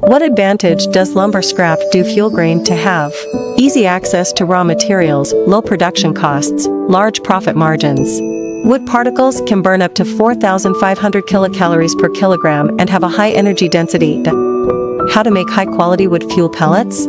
What advantage does lumber scrap do fuel grain to have? Easy access to raw materials, low production costs, large profit margins. Wood particles can burn up to 4,500 kilocalories per kilogram and have a high energy density. How to make high quality wood fuel pellets?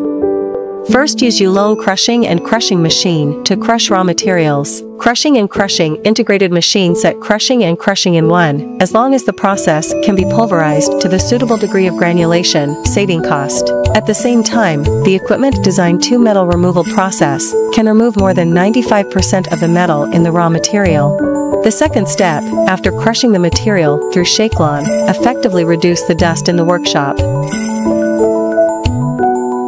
First use Yulong crushing and crushing machine to crush raw materials. Crushing and crushing integrated machine set crushing and crushing in one, as long as the process can be pulverized to the suitable degree of granulation, saving cost. At the same time, the equipment designed two metal removal process can remove more than 95% of the metal in the raw material. The second step, after crushing the material through shakelon, effectively reduce the dust in the workshop.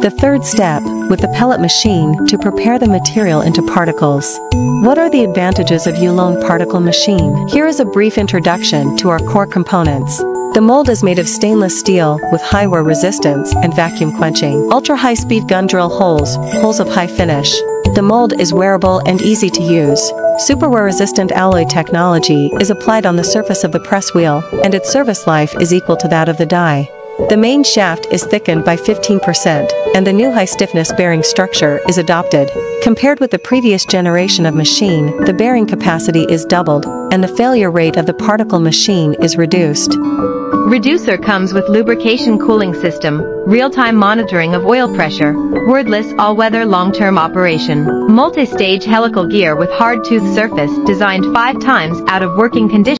The third step, with the pellet machine, to prepare the material into particles. What are the advantages of Yulong particle machine? Here is a brief introduction to our core components. The mold is made of stainless steel with high wear resistance and vacuum quenching. Ultra high speed gun drill holes, holes of high finish. The mold is wearable and easy to use. Super wear resistant alloy technology is applied on the surface of the press wheel, and its service life is equal to that of the die. The main shaft is thickened by 15%, and the new high stiffness bearing structure is adopted. Compared with the previous generation of machine, the bearing capacity is doubled, and the failure rate of the particle machine is reduced. Reducer comes with lubrication cooling system, real-time monitoring of oil pressure, wordless all-weather long-term operation, multi-stage helical gear with hard tooth surface designed five times out of working condition